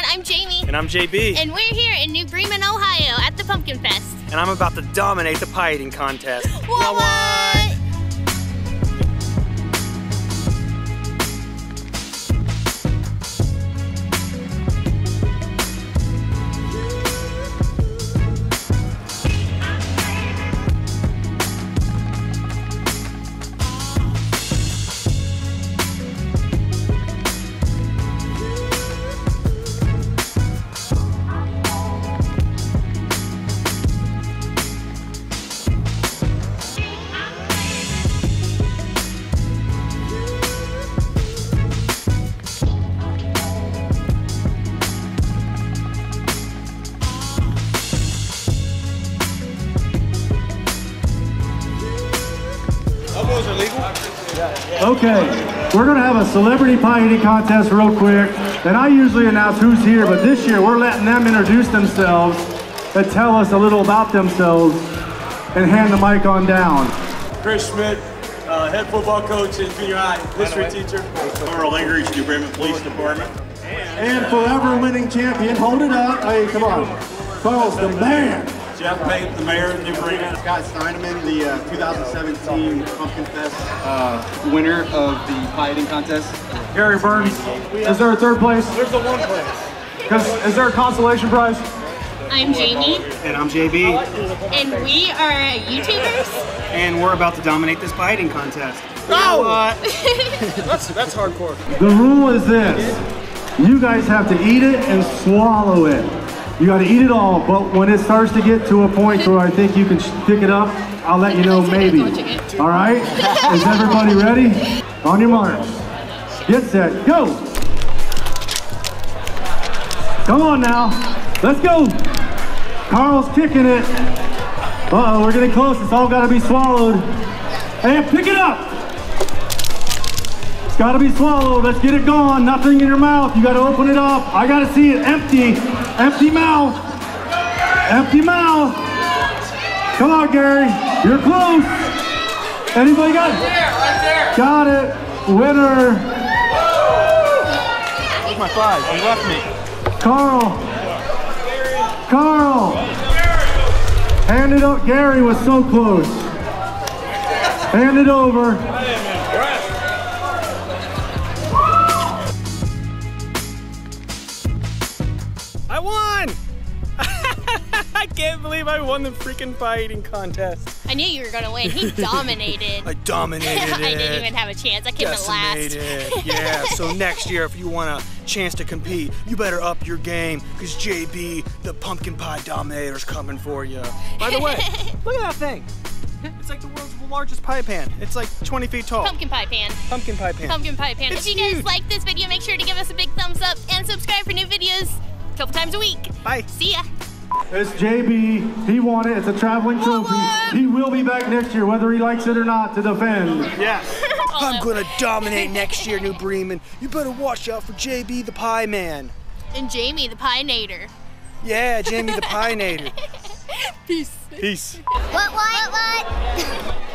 everyone, I'm Jaymie. And I'm JB. And we're here in New Bremen, Ohio at the Pumpkin Fest. And I'm about to dominate the pie eating contest. What? what? Okay, we're gonna have a celebrity pie eating contest real quick. And I usually announce who's here, but this year we're letting them introduce themselves and tell us a little about themselves and hand the mic on down. Chris Schmidt, uh, head football coach in junior high, history teacher. Carl Ingrich, New Bremen Police Department. And forever winning champion, hold it up. Hey, come on. Carl's the man. Jeff Pate, the mayor of New Bremen. Scott Steineman, the uh, 2017 Pumpkin Fest uh, winner of the pie eating contest. Gary Burns, is there a third place? There's a one place. Because is there a consolation prize? I'm Jaymie. And I'm JB. And we are YouTubers. And we're about to dominate this pie eating contest. No! that's, that's hardcore. The rule is this. You guys have to eat it and swallow it. You got to eat it all, but when it starts to get to a point where I think you can pick it up, I'll let you know maybe. All right? Is everybody ready? On your marks. Get set, go! Come on now. Let's go. Carl's kicking it. Uh-oh, we're getting close. It's all got to be swallowed. And pick it up. It's got to be swallowed. Let's get it going. Nothing in your mouth. You got to open it up. I got to see it empty. Empty mouth. Empty mouth. Come on, Gary. You're close. Anybody got it? Right there. Got it. Winner. Where's my five? You left me. Carl. Carl. Hand it up. Gary was so close. Hand it over. I won! I can't believe I won the freaking pie eating contest. I knew you were gonna win. He dominated. I dominated it. I didn't even have a chance. I came in last. Yeah, so next year, if you want a chance to compete, you better up your game, because JB, the pumpkin pie dominator, is coming for you. By the way, look at that thing. It's like the world's largest pie pan. It's like 20 feet tall. Pumpkin pie pan. Pumpkin pie pan. Pumpkin pie pan. It's if you guys like this video, make sure to give us a big thumbs up and subscribe for new videos couple times a week. Bye. See ya. It's JB. He won it. It's a traveling trophy. He will be back next year, whether he likes it or not, to defend. Yes. I'm gonna dominate next year, New Bremen. You better watch out for JB the Pie Man. And Jaymie, the pie nader. Yeah, Jaymie the Pie Nader. Peace. Peace. What, what, what, what?